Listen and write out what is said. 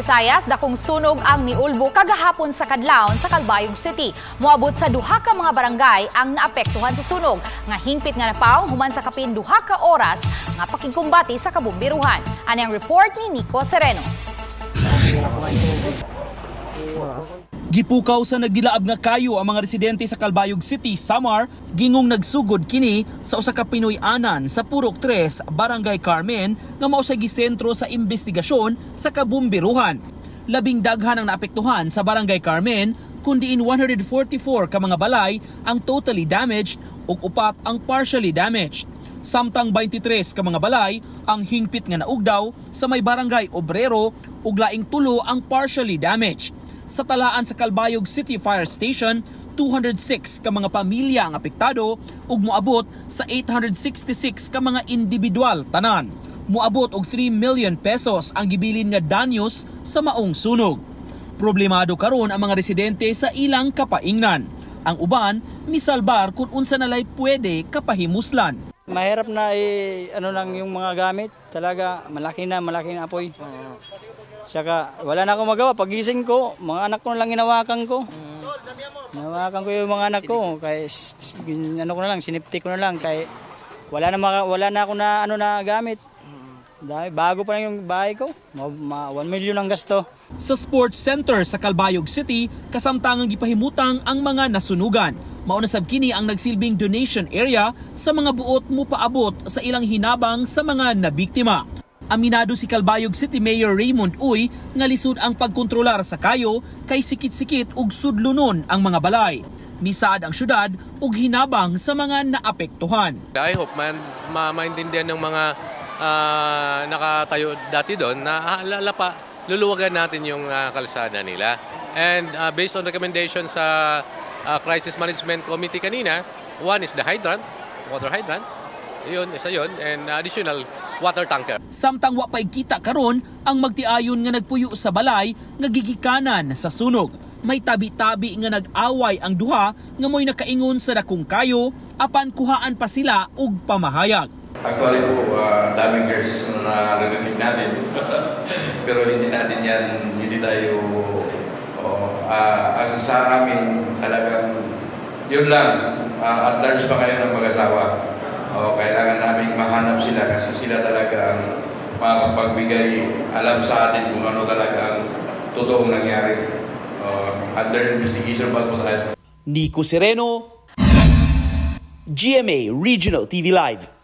Visayas, dakong sunog ang niulbo kagahapon sa Kadlaon sa Calbayog City. Moabot sa duha ka mga barangay ang naapektuhan sa sunog. Nga hingpit nga napaw human sa kapin duha ka oras nga pakigkumbati sa kabumbiruhan. Ani ang report ni Nico Sereno. Gipukaw sa nagdilaab nga kayo ang mga residente sa Calbayog City, Samar, gingong nagsugod kini sa usa ka Pinoy anan sa Purok 3, Barangay Carmen nga mao sa gisentro sa investigasyon sa kabumbiruhan. Labing daghan ang naapektuhan sa Barangay Carmen kundi in 144 ka mga balay ang totally damaged ug upat ang partially damaged. Samtang 23 ka mga balay ang hingpit nga naugdaw sa may barangay Obrero ug laing tulo ang partially damaged. Sa talaan sa Calbayog City Fire Station, 206 ka mga pamilya ang apektado ug moabot sa 866 ka mga individual tanan. Moabot og 3 million pesos ang gibilin nga danyos sa maong sunog. Problemado karon ang mga residente sa ilang kapaingnan. Ang uban misalbar kung unsa nalay pwede kapahimuslan. Mahirap na i ano lang yung mga gamit. Talaga malaki na, malaki na apoy. Saka wala na akong magawa. Pagising ko, mga anak ko lang inawakan ko. Inawakan ko yung mga anak ko. Kay s- s- ano ko na lang, sinipti ko na lang. Kay wala na wala na ako na ano na gamit. Dahil bago pa lang yung bahay ko. Ma, ma 1 million ang gasto. Sa Sports Center sa Calbayog City, kasamtangang gipahimutang ang mga nasunugan. Mauna sab kini ang nagsilbing donation area sa mga buot mo paabot sa ilang hinabang sa mga nabiktima. Aminado si Calbayog City Mayor Raymond Uy nga lisod ang pagkontrolar sa kayo kay sikit-sikit ug sudlunon ang mga balay. Misaad ang syudad ug hinabang sa mga naapektuhan. I hope man ma maintindihan ng mga ah, nakatayo dati doon na ah, lala pa luluwagan natin yung ah, kalsada nila. And ah, based on recommendation sa ah, Crisis Management Committee kanina, one is the hydrant, water hydrant. Yun, isa yun. And additional water tanker. Samtang wa pay kita karon ang magtiayon nga nagpuyo sa balay nga gigikanan sa sunog. May tabi-tabi nga nag-away ang duha nga mo'y nakaingon sa dakong kayo apan kuhaan pa sila og pamahayag. Actually po, uh, daming curses na naririnig natin. Pero hindi natin yan, hindi tayo, oh, ah, ang sa amin talagang, yun lang, uh, at large pa kayo ng mag-asawa. Oh, kailangan namin mahanap sila kasi sila talaga ang makakapagbigay alam sa atin kung ano talaga ang totoong nangyari. Oh, under investigation pa po tayo. Nico Sereno, GMA Regional TV Live.